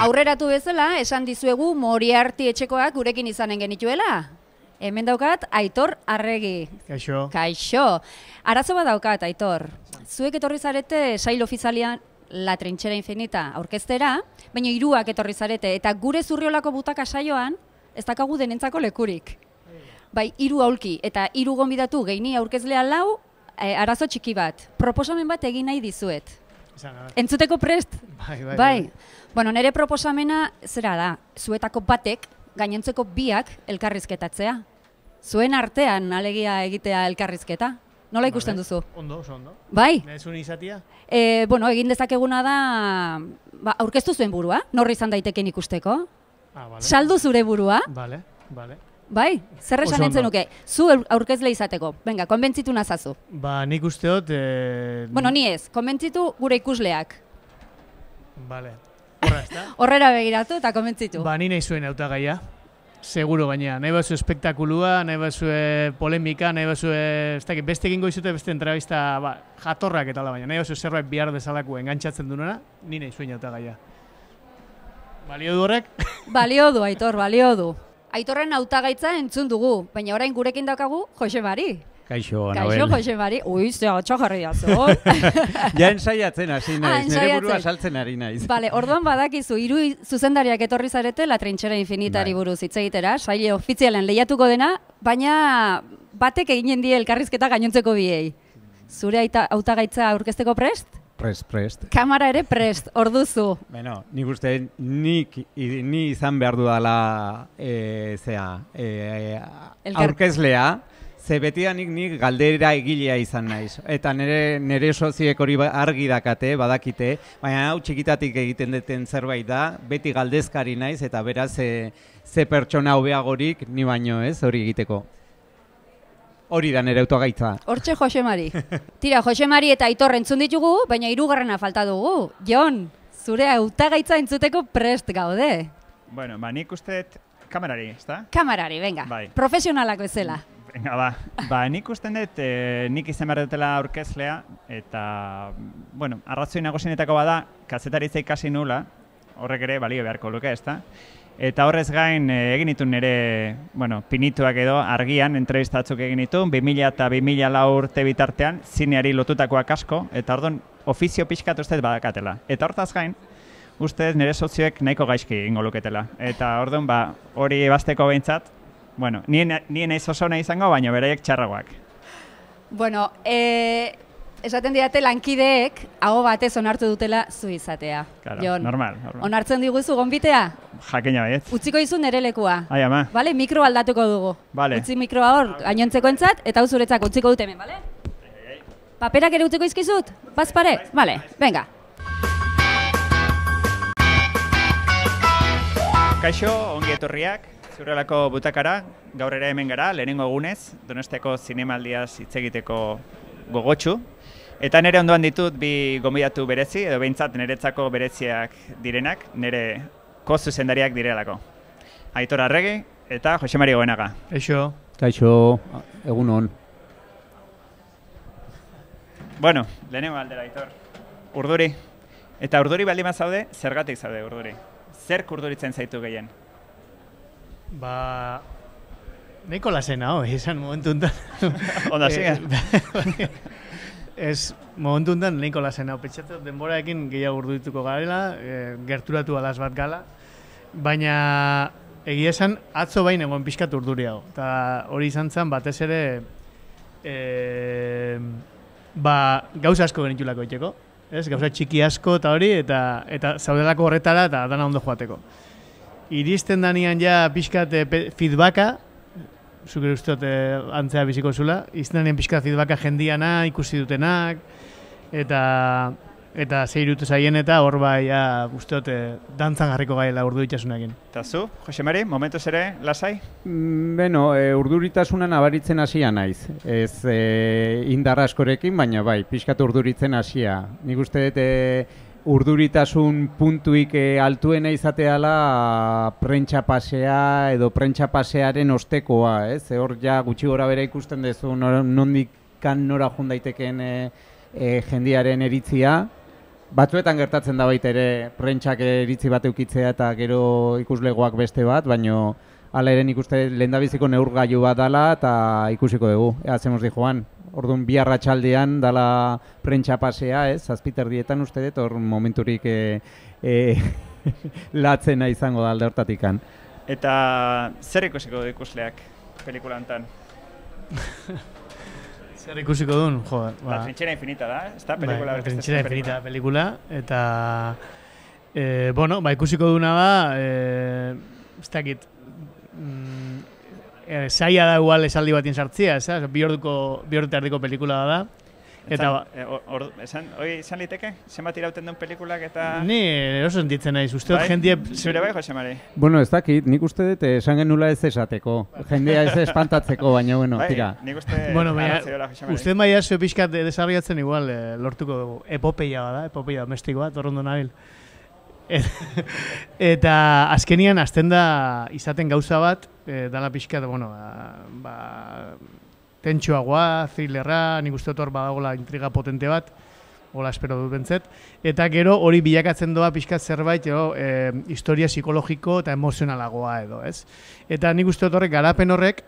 Aurreratu bezala, esan dizuegu Moriarty etxekoak gurekin izanen genituela. Hemen daukat, Aitor Arregi. Kaixo. Kaixo. Arazo bat daukat, Aitor. Zuek etorri zarete sail ofizialian La Trinchera Infinita aurkeztera, baina hiruak etorri zarete, eta gure zurriolako butaka saioan, ez dakagu denentzako lekurik. Bai, hiru aulki, eta hiru gonbidatu geini aurkezlea lau, e, arazo txiki bat. Proposamen bat egin nahi dizuet. Entzuteko prest? Bai, bai, Bai. Bueno, nire proposamena zera da, zuetako batek gainontzeko biak elkarrizketatzea. Zuen artean alegia egitea elkarrizketa. Nola ikusten Vale. duzu? Ondo, oso ondo. Bai. Nezun izatia? E, bueno, egin dezakeguna da, ba, aurkeztu zuen burua, norri izan daiteken ikusteko. Ah, vale. Saldu zure burua, Vale, vale. Bai, zer esan entzen nuke, zu aur- aurkezle izateko. Venga, konbentzitu nazazu. Ba, nik uste dut... Eh, Bueno, ni ez, konbentzitu gure ikusleak. Vale. Horra, ezta? Horrera begiratu eta konbentzitu. ba, ni nahi zuen hautagaia. Seguro gaina. Nahi bazu espektakulua, nahi bazu polemika, nahi bazu ez dakit, beste egingo izute beste entrevista ba, jatorrak eta la baina. Nahi bazu zerbait bihar dezalako engantzatzen duena, ni nahi zuen hautagaia. Balio du horrek? Balio du, Aitor, balio du. Aitorren hautagaitza entzun dugu, baina orain gurekin daukagu Jose Mari. Kaixo, Kaixo, Anabel. Jose Mari. Ui, ze hotxo jarri dazu. ja ensaiatzen hasi Ah, naiz, nire burua saltzen ari naiz. Bale, orduan badakizu, hiru zuzendariak etorri zarete La Trinchera Infinitari Bai. buruz hitz egitera, saile ofizialen lehiatuko dena, baina batek eginen die elkarrizketa gainontzeko biei. Zure aita- hautagaitza aurkezteko prest? Prest, prest. Kamera ere prest, orduzu. Bueno, nik uste nik, ni izan behar dudala e, zea, e, aurkezlea, ze betidanik nik galdera egilea izan naiz. Eta nire, nire soziek hori ba- argi dakate, badakite, baina hau txikitatik egiten duten zerbait da, beti galdezkari naiz, eta beraz ze, ze pertsona hobeagorik ni baino ez, hori egiteko. Hori da nire autogaitza. Hortxe Jose Mari. Tira, Jose Mari eta Aitor entzun ditugu, baina hirugarrena falta dugu. Jon, zure hautagaitza entzuteko prest gaude. Bueno, ba, nik uste kamerari, ezta? Kamarari, venga. Bai. Profesionalak bezala. Venga, ba. Ba, nik usten dut, e, nik izan behar dutela aurkezlea, eta, bueno, arrazoi nagusienetako bada, kazetaritza ikasi nula, horrek ere balio beharko luke, ezta? Eta horrez gain, e, egin ditu nire, bueno, pinituak edo argian, entrevistatzuk egin ditu, 2000 eta 2000 urte bitartean, zineari lotutakoak asko, eta orduan, ofizio pixkat uste dut badakatela. Eta hortaz gain, ustez nire sozioek nahiko gaizki ingo luketela. Eta orduan, ba, hori ebasteko behintzat, bueno, nien, nien naiz oso nahi izango, baina beraiek txarragoak. Bueno, e, esaten diate lankideek aho batez onartu dutela zu izatea. Claro, Jon, normal, normal. onartzen diguzu gonbitea? Jakina baiet. Utziko dizu nere lekua. Ai, ama. Bale, mikro aldatuko dugu. Bale. Utzi mikroa hor, gainontzeko entzat, eta hau zuretzako utziko dut hemen, bale? Paperak ere utziko izkizut? Bazpare? Bale, venga. Kaixo, ongi etorriak, zurelako butakara, gaur ere hemen gara, lehenengo egunez, donostiako zinemaldiaz hitz egiteko gogotsu. Eta nire ondoan ditut bi gomidatu berezi, edo behintzat niretzako bereziak direnak, nire ko zuzendariak direlako. Aitor Arregi eta Jose Mari Goenaga. Eixo. Kaixo, egun hon. Bueno, lehenengo aldera, Aitor. Urduri. Eta urduri baldin zaude, zergatik zaude urduri? Zer urduritzen zaitu gehien? Ba... Nahiko lasena, ho, esan momentu enten. Onda, siga. Ez, momentu enten nahiko lasena. Pentsatu dut denboraekin gehiago urdu dituko garela, e, gerturatu alaz bat gala. Baina egia esan atzo bain egon pixkat urduriago. Eta hori izan zen batez ere e, ba, gauza asko genitulako iteko. Ez, gauza txiki asko eta hori, eta, eta zaudelako horretara eta dana ondo joateko. Iristen danian ja pixkat eh, feedbacka, zuk uste antzea biziko zula, izten danian pixkat feedbacka jendiana, ikusi dutenak, eta eta ze irutu zaien eta hor bai ja uste dut eh, dantzan jarriko gaila urdu itxasunakin. Eta zu, Jose Mari, momentuz ere, lasai? Mm, Beno, e, urduritasuna nabaritzen hasia naiz. Ez e, indar askorekin, baina bai, pixkat urduritzen hasia. Nik uste dut e, urduritasun puntuik e, altuena izateala prentsa pasea edo prentsa pasearen ostekoa, ez? E, hor ja gutxi gora bera ikusten duzu nor- nondik kan nora jun daitekeen e, e, jendiaren eritzia batzuetan gertatzen da baita ere prentsak iritzi bat eukitzea eta gero ikuslegoak beste bat, baino hala ere nik uste lehendabiziko neurgailu bat dala eta ikusiko dugu. Ea hacemos di Juan. Orduan bi arratsaldean dala prentsa pasea, ez? Zazpiterdietan uste dut hor momenturik e, e, latzena izango da alde hortatikan. Eta zer ikusiko du ikusleak pelikula hontan? Zer ikusiko duen, jo, Ba. La trinchera infinita da, ez da bai, pelikula. La trinchera infinita da pelikula, eta, e, bueno, ba, ikusiko duna da, e, ez dakit, mm, e, saia da igual esaldi batien sartzia, ez da? Bi orduko, bi pelikula da. Eta ba, e, or, esan, hoi izan liteke? Zenbat irauten duen pelikulak eta... Ni oso sentitzen naiz, uste dut bai? jendia... Zure bai, Jose Mari? Bueno, ez dakit, nik uste dut esan genula ez esateko. Jendea ez espantatzeko, baina, bueno, bai, tira. Nik uste... Bueno, baina, uste maia zeo pixkat desarriatzen igual eh, lortuko dugu. Epopeia bada, epopeia domestiko bat, horrondo nabil. Et, eta azkenian azten da izaten gauza bat, eh, dala pixkat, bueno, ba, ba tentsuagoa, thrillerra, nik uste hor badagola intriga potente bat, hola espero dut bentzet, eta gero hori bilakatzen doa pixkat zerbait, jo, e, historia psikologiko eta emozionalagoa edo, ez? Eta nik uste dut horrek garapen horrek,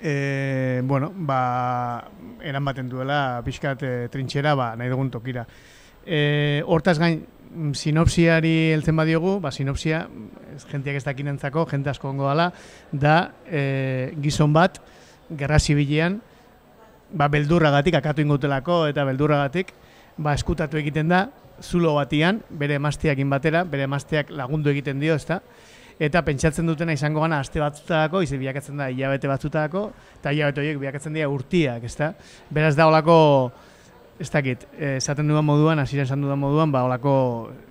e, bueno, ba, eramaten duela pixkat e, trintxera, ba, nahi dugun tokira. E, hortaz gain, mm, sinopsiari heltzen badiogu, ba, sinopsia, jentiak ez dakinentzako, jente asko ongo dala, da e, gizon bat, gerra zibilean, ba, beldurragatik, akatu ingotelako eta beldurragatik, ba, eskutatu egiten da, zulo batian, bere emazteakin batera, bere emazteak lagundu egiten dio, ezta? Eta pentsatzen dutena izango gana aste batzutako, ize bilakatzen da hilabete batzutako, eta hilabete horiek bilakatzen dira urtiak, ezta? Beraz da olako, ez dakit, eh, esaten dudan moduan, hasieran esan dudan moduan, ba, olako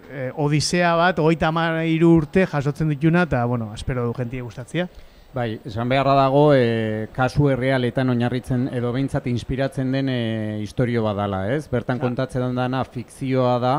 eh, odisea bat, hogeita hiru urte jasotzen dituna, eta, bueno, espero du jentie gustatzia. Bai, esan beharra dago, e, kasu errealetan oinarritzen edo behintzat inspiratzen den e, historio badala, ez? Bertan Ja. kontatzen dana fikzioa da.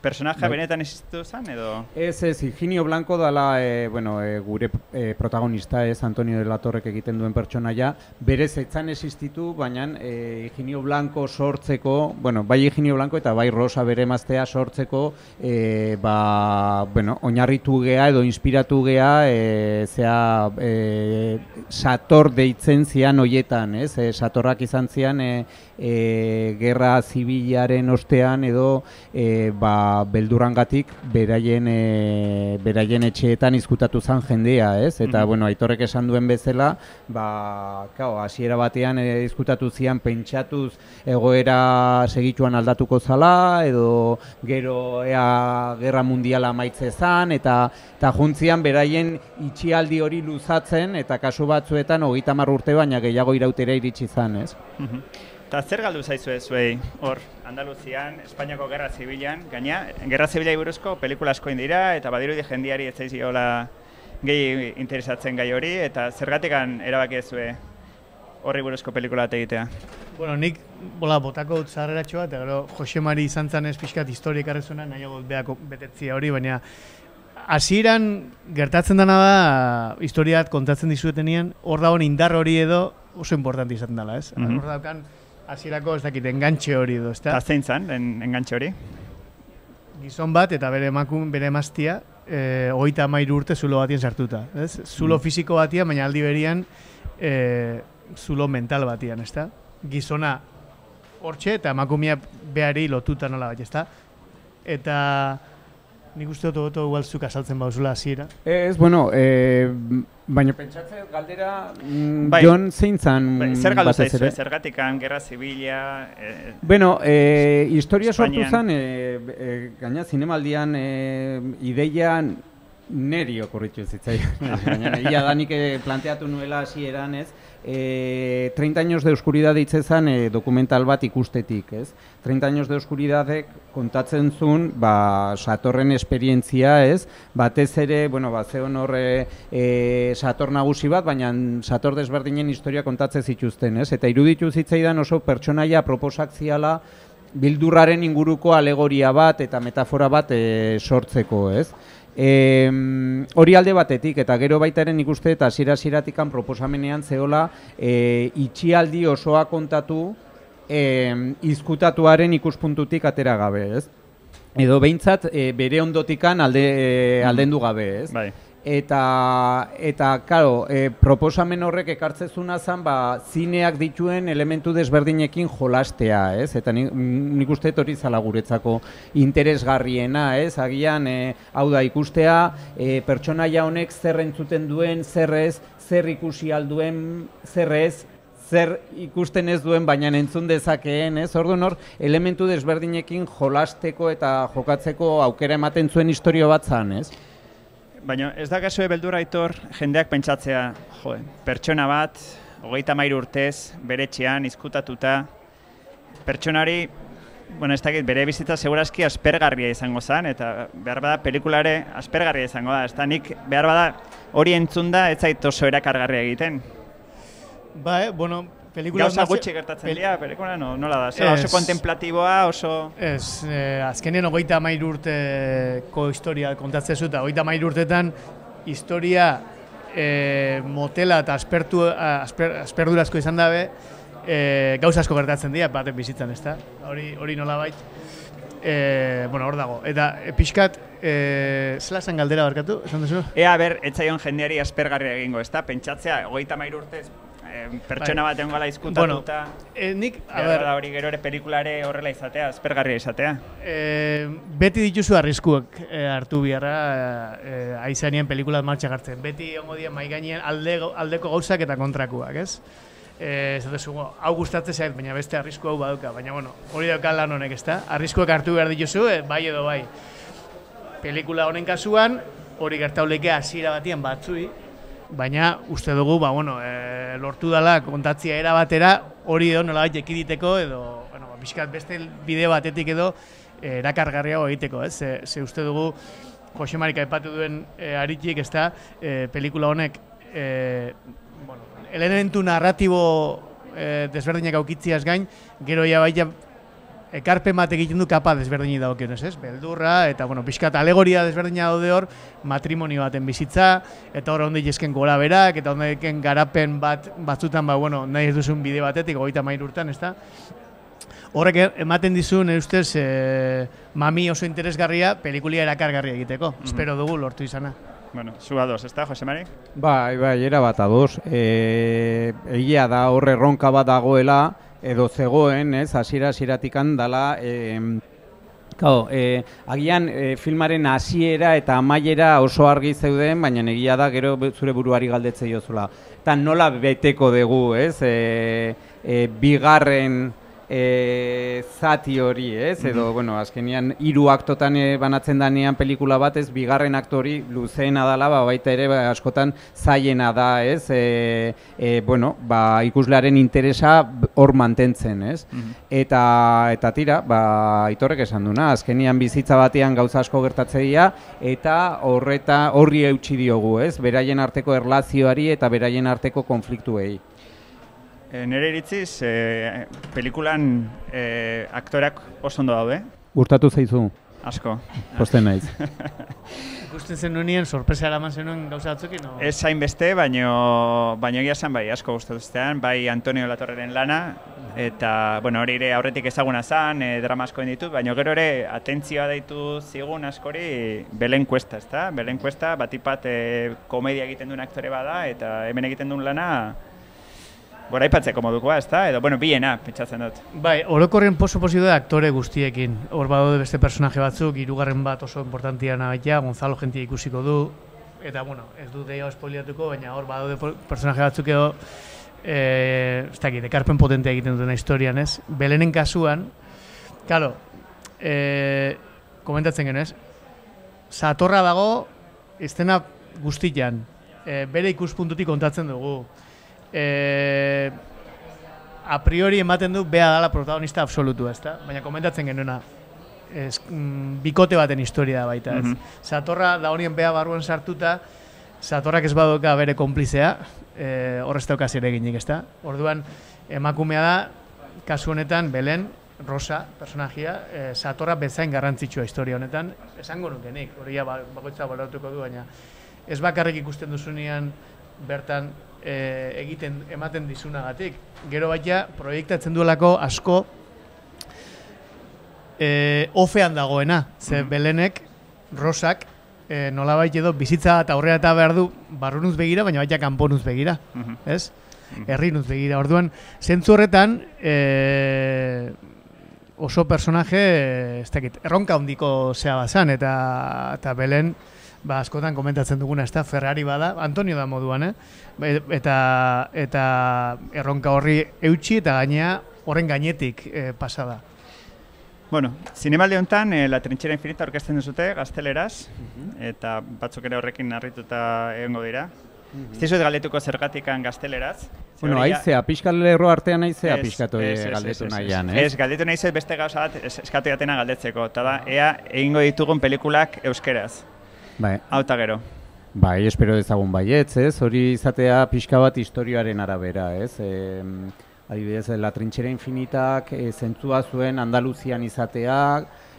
Personaje Bai. benetan existitu zen edo... Ez, ez, Higinio Blanco dala, e, bueno, e, gure e, protagonista ez, Antonio de la Torrek egiten duen pertsonaia, berez etzan existitu, baina e, Higinio Blanco sortzeko, bueno, bai Higinio Blanco eta bai Rosa bere emaztea sortzeko, e, ba, bueno, oinarritu gea edo inspiratu gea, e, zea, e, sator deitzen zian hoietan, ez? E, satorrak izan zian, e, e, gerra zibilaren ostean edo e, ba, beldurrangatik beraien e, beraien etxeetan izkutatu zan jendea, ez? Eta Mhm. bueno, Aitorrek esan duen bezala, ba, claro, hasiera batean e, izkutatu zian pentsatuz egoera segituan aldatuko zala edo gero ea gerra mundiala maitze zan eta eta juntzian beraien itxialdi hori luzatzen eta kasu batzuetan hogeita hamar urte baina gehiago irautera iritsi zan, ez? Mhm. Eta zer galdu zaizue zuei hor, Andaluzian, Espainiako Gerra Zibilan, gaina, Gerra Zibilai buruzko pelikula asko dira eta badirudi jendiari ez zaiziola gehi interesatzen gai hori, eta zergatikan erabaki ezue horri buruzko pelikula bat egitea. Bueno, nik bola botako dut zarreratxoa, eta gero Jose Mari izan zanez pixkat historia ekarri zuena, nahiago beako betetzia hori, baina hasieran gertatzen dena da, historia bat kontatzen dizuetenean, hor dagoen indar hori edo oso importante izan dela, ez? Mhm. Hor daukan hasierako ez dakit, engantxe hori edo, ezta? Eta zein zan, en, engantxe hori? Gizon bat eta bere emakun, bere emaztia, eh, hogeita hamairu urte zulo batien sartuta, ez? Zulo Mhm. fisiko batian, baina aldi berian eh, zulo mental batian, ezta? Gizona hortxe eta emakumea behari lotuta nola bat, ezta? Eta nik uste dut hobeto igual zuk azaltzen bauzula hasiera. Ez, bueno, e, baina pentsatzen galdera mm, Bai. Jon zein zan Bai, zer galdu zaizue, ere? zergatikan, Gerra Zibila, e, Bueno, e, historia sortu Espainian. zen, e, e, gaina zinemaldian e, ideian neri okurritu zitzaion. Baina egia da nik eh, planteatu nuela hasieran ez, e, 30 años de oscuridad ditzezan e, dokumental bat ikustetik, ez? 30 años de oscuridadek kontatzen zuen, ba, satorren esperientzia, ez? Batez ere, bueno, ba, zeon horre e, sator nagusi bat, baina sator desberdinen historia kontatzen zituzten, ez? Eta iruditu zitzaidan oso pertsonaia proposak ziala bildurraren inguruko alegoria bat eta metafora bat e, sortzeko, ez? E, hori alde batetik, eta gero baitaren ikuste eta hasieratik proposamenean zeola e, itxialdi osoa kontatu e, izkutatuaren ikuspuntutik atera gabe, ez? edo behintzat e, bere ondotikan alde, e, aldendu gabe, ez? Bai. Eta, eta karo, e, proposamen horrek ekartzezuna zen, ba, zineak dituen elementu desberdinekin jolastea, ez? Eta nik, nik uste hori zala guretzako interesgarriena, ez? Agian, e, hau da, ikustea, e, pertsonaia honek zer entzuten duen, zer ez, zer ikusi alduen, zer ez, zer ikusten ez duen, baina entzun dezakeen, ez? Orduan hor, elementu desberdinekin jolasteko eta jokatzeko aukera ematen zuen historio bat zan, ez? Baina ez da gasue beldurra aitor jendeak pentsatzea, jo, pertsona bat, hogeita mairu urtez, bere txean, izkutatuta, pertsonari, bueno, ez dakit, bere bizitza segurazki aspergarria izango zen, eta behar bada pelikulare aspergarria izango da, ez da nik behar bada hori entzunda ez zait oso erakargarria egiten. Ba, eh, bueno, pelikula... Gauza gutxi gertatzen dira, pelikula no, nola da, zera oso Ez. kontemplatiboa, oso... Ez, eh, azkenean hogeita mairu urteko historia kontatzen zu, eta hogeita mairu urtetan historia eh, motela eta aspertu, asper, asperdurazko izan dabe, eh, gauza asko gertatzen dira, baten bizitzan, ezta? Hori, hori nola bait. Eh, bueno, hor dago. Eta e, pixkat, eh, zela zen galdera barkatu, esan duzu? Ea, ber, etzaion jendeari aspergarria egingo, ezta? Pentsatzea, hogeita mairu urtez, pertsona Bai. bat egongo izkutatuta, Eh, nik, a ber, da hori gero ere pelikulare horrela izatea, aspergarria izatea. Eh, beti dituzu arriskuak eh, hartu biharra eh, aizanien pelikulat martxa hartzen. Beti ongo dien mai gainean alde, aldeko gauzak eta kontrakuak, ez? Eh, ez duzu, hau gustatzen zait, baina beste arrisku hau baduka. Baina, bueno, hori dauka lan honek, ezta? Arriskuak hartu behar dituzu, eh, bai edo bai. Pelikula honen kasuan, hori gertauleke hasiera batian batzui, baina uste dugu, ba, bueno, e, lortu dela kontatzia era batera, hori edo nolabait ekiditeko edo, bueno, ba, beste bideo batetik edo e, erakargarriago egiteko, ez? Ze, ze uste dugu Jose Marika aipatu duen e, aritik, ez da, e, pelikula honek e, bueno, elementu narratibo e, desberdinak aukitziaz gain, gero ja baita ekarpen bat egiten du kapa desberdini dagokionez, ez? Beldurra eta bueno, pixkat alegoria desberdina daude hor matrimonio baten bizitza eta hor ondik esken gora berak eta ondik garapen bat batzutan ba bueno, nahi ez duzun bide batetik 33 urtean, ezta? Horrek e- ematen dizu nire ustez e, mami oso interesgarria pelikulia erakargarria egiteko. Espero dugu lortu izana. Bueno, zu ados, ezta, Jose Mari? Bai, bai, era bat ados. E, egia da horre erronka bat dagoela, edo zegoen, ez, hasiera hasieratikan dala, e, Claro, e, agian e, filmaren hasiera eta amaiera oso argi zeuden, baina egia da gero zure buruari galdetze diozula. Eta nola beteko dugu, ez? E, e, bigarren e, zati hori, ez? Edo, bueno, azkenian hiru aktotan e, banatzen danean pelikula bat, ez? Bigarren aktori luzeena dala, ba, baita ere ba, askotan zaiena da, ez? E, e, bueno, ba, ikuslearen interesa hor mantentzen, ez? Eta eta tira, ba Aitorrek esan duna, azkenian bizitza batean gauza asko gertatze dira eta horreta horri eutsi diogu, ez? Beraien arteko erlazioari eta beraien arteko konfliktuei. E, nire iritziz, e, pelikulan e, aktoreak oso ondo daude, Gustatu zaizu? asko. Posten naiz. Ikusten zen nunien, sorpresa eraman zenuen gauza batzukin, no? Ez hainbeste, baino, baino egia esan bai, asko gustatuzean, bai Antonio Latorreren lana, eta, bueno, hori ere aurretik ezaguna zen, e, drama asko ditut, baino gero ere atentzioa deitu zigun askori Belen Cuesta, ezta? Belen Cuesta, batipat e, komedia egiten duen aktore bada, eta hemen egiten duen lana, Gora aipatzeko modukoa, ezta? Edo, bueno, biena, pentsatzen dut. Bai, orokorren poso posio da aktore guztiekin. Hor badaude beste personaje batzuk, hirugarren bat oso importantiana baita, Gonzalo Gentia ikusiko du, eta bueno, ez du deio espoliatuko, baina hor po- personaje batzuk edo, eh, ez dakit, ekarpen potentea egiten dutena historian, ez? Belenen kasuan, kalo, eh, komentatzen genez, satorra dago, estena guztian, eh, bere ikuspuntutik kontatzen dugu. Eh, a priori ematen du bea dala protagonista absolutua, ezta? Baina komentatzen genuena, ez, mm, bikote baten historia da baita, ez? Mhm. Satorra da honien bea barruan sartuta, Satorrak ez badoka bere konplizea, e, horrez dauka zereginik, ezta? Orduan, emakumea da, kasu honetan, Belen, Rosa, personajia, e, Satorra bezain garrantzitsua historia honetan, esango nuke nik, hori ja ba- bakoitza balautuko du, baina ez bakarrik ikusten duzunean bertan e, egiten ematen dizunagatik. Gero baita proiektatzen duelako asko e, ofean dagoena, ze belenek, rosak, e, nolabait edo bizitza eta aurrera eta behar du barrunuz begira, baina baita kanponuz begira, Mhm. ez? Herrinuz begira. Orduan, zentzu horretan, e, oso personaje, ez dakit, erronka handiko zea bazan, eta, eta belen, ba, askotan komentatzen duguna, ez da, Ferrari bada, Antonio da moduan, eh? Be- Eta, eta erronka horri eutxi eta gainea horren gainetik e, pasada. Bueno, zinemaldi honetan, eh, La Trinchera Infinita orkesten duzute, gazteleraz, eta batzuk ere horrekin harrituta egongo dira. Ez dizuet galdetuko zergatikan gazteleraz. Bueno, aizea, pixka lerro artean aizea pixkatu ez, ez, galdetu nahian, ez. ez? Ez, galdetu nahi beste gauza bat es- eskatu jatena galdetzeko, eta da, ea egingo ditugun pelikulak euskeraz. Bai, Hau eta gero. bai, espero dezagun baietz, ez? Hori izatea pixka bat historioaren arabera, ez? E, adibidez, La Trinchera Infinitak e, zentzua zuen Andaluzian izatea,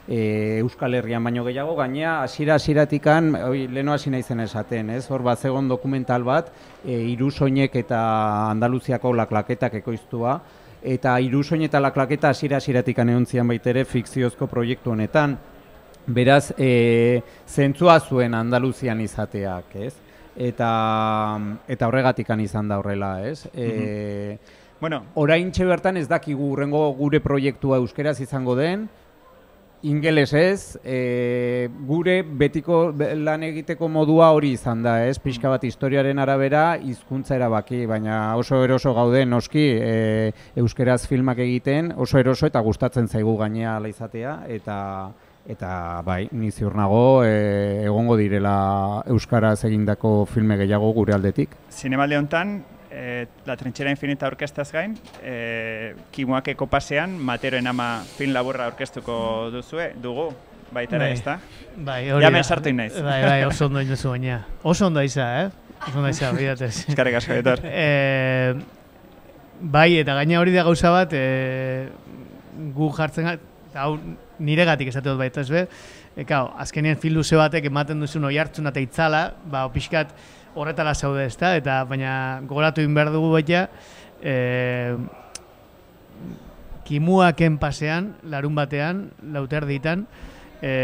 e, Euskal Herrian baino gehiago, gainea hasiera hasieratikan hori leno hasi naizen esaten, ez? Hor bat zegon dokumental bat, e, Irusoinek eta Andaluziako laklaketak ekoiztua, eta Irusoin eta laklaketa hasiera hasieratikan egon zian baitere fikziozko proiektu honetan. Beraz, e, zentzua zuen Andaluzian izateak, ez? Eta, eta horregatikan izan da horrela, ez? E, Bueno, Oraintxe bertan ez dakigu urrengo gure proiektua euskeraz izango den, ingeles ez, e, gure betiko be- lan egiteko modua hori izan da, ez? Pixka bat historiaren arabera hizkuntza erabaki, baina oso eroso gaude noski e, euskeraz filmak egiten, oso eroso eta gustatzen zaigu gainea ala izatea, eta eta bai, ni ziur nago e, egongo direla euskaraz egindako filme gehiago gure aldetik. zinemaldi honetan, eh, La Trinchera Infinita orkestaz gain, eh, Kimuakeko pasean, Materoen ama film laburra orkestuko duzue, dugu, baita ere, Bai. ezta? Bai, hori Ja da. men sartu naiz. Bai, bai, oso ondo inozu baina. Oso ondo iza, eh? Oso ondo iza, bidatez. Eskarrik asko, Aitor. e, bai, eta gaina hori da gauza bat, e, gu jartzen, ga- eta hau niregatik esate dut baita ez be, e, kao, azkenean film luze batek ematen duzun oi hartzun eta itzala, ba, pixkat horretara zaude ezta, eta baina gogoratu egin behar dugu baita, e, kimuaken pasean, larun batean, lauter ditan, e,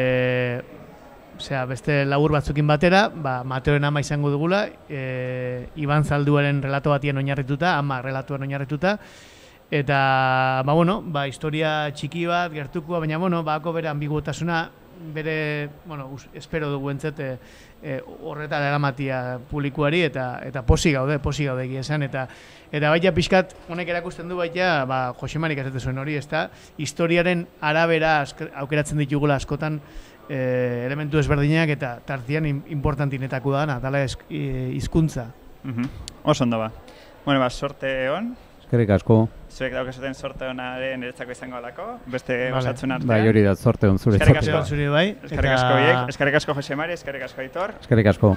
Osea, beste labur batzukin batera, ba, Mateoren ama izango dugula, e, Iban Zalduaren relato batien oinarrituta, ama relatuan oinarrituta, eta, ba, bueno, ba, historia txiki bat, gertukua, baina, bueno, bako bere ambiguotasuna, bere, bueno, us, espero dugu entzet, e, e, horretara eramatia publikuari, eta eta posi gaude, posi gaude egia esan, eta eta baita pixkat, honek erakusten du baita, ba, Josemarik esate zuen hori, ezta, historiaren arabera aukeratzen ditugula askotan, e, elementu ezberdinak eta tartian im- importantinetako dana, dala hizkuntza. Mhm. Oso ondo ba. Bueno, ba, sorte hon. Eskerrik asko. Zuek daukazaten sorte honaren niretzako izango alako. Beste Vale. osatzen artean. Bai, hori da, zorte on zure. Eskerrik Eskerrik asko. zuri bai. Eskerrik asko biek, eskerrik asko Jose Mari, eskerrik asko Aitor. Eskerrik asko.